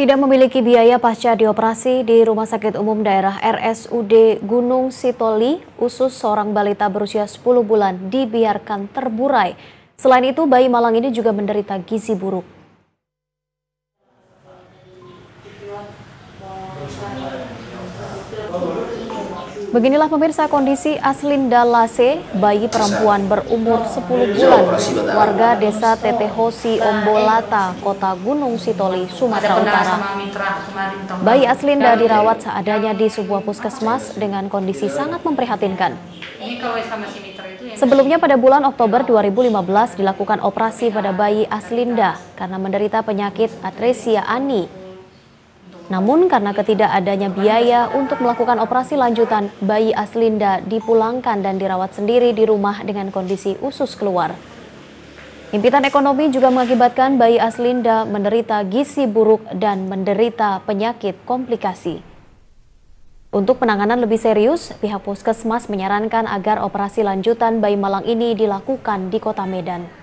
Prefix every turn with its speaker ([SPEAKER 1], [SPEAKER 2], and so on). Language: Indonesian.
[SPEAKER 1] Tidak memiliki biaya pasca dioperasi di Rumah Sakit Umum Daerah RSUD Gunung Sitoli, usus seorang balita berusia 10 bulan dibiarkan terburai. Selain itu, bayi malang ini juga menderita gizi buruk. Beginilah pemirsa kondisi Aslinda Lase, bayi perempuan berumur 10 bulan, warga desa Tete Hosi Ombolata, kota Gunung Sitoli, Sumatera Utara. Bayi Aslinda dirawat seadanya di sebuah puskesmas dengan kondisi sangat memprihatinkan. Sebelumnya pada bulan Oktober 2015 dilakukan operasi pada bayi Aslinda karena menderita penyakit atresia ani namun karena ketidakadanya biaya untuk melakukan operasi lanjutan, bayi Aslinda dipulangkan dan dirawat sendiri di rumah dengan kondisi usus keluar. Impitan ekonomi juga mengakibatkan bayi Aslinda menderita gizi buruk dan menderita penyakit komplikasi. Untuk penanganan lebih serius, pihak puskesmas menyarankan agar operasi lanjutan bayi malang ini dilakukan di kota Medan.